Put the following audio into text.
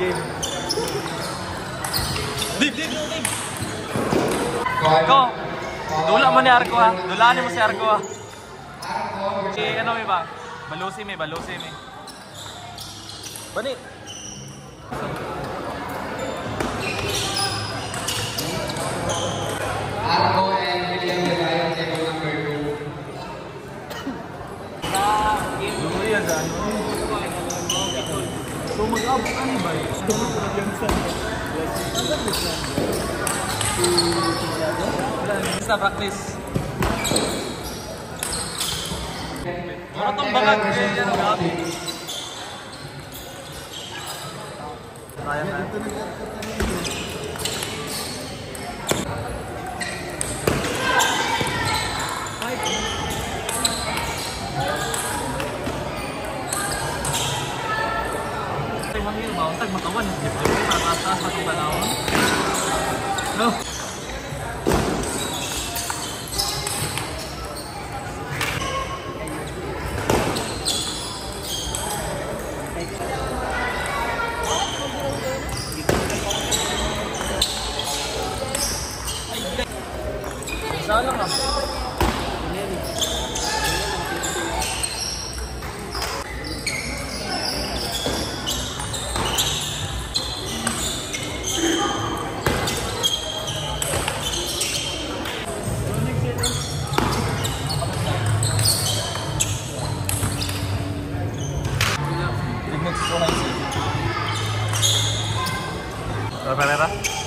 game. Dib, dib, dib. Go. Dula mo ni Arco ha. Dulanin mo si Arco ha. Si ano may ba? Balusi may, balusi may. Bani. Yan grabe. Kaya na. Tay mangil ba? Tag makawan. Taas-taas pa itong panahon. No. Pereira.